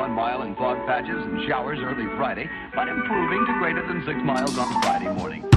One mile in fog patches and showers early Friday, but improving to greater than 6 miles on Friday morning.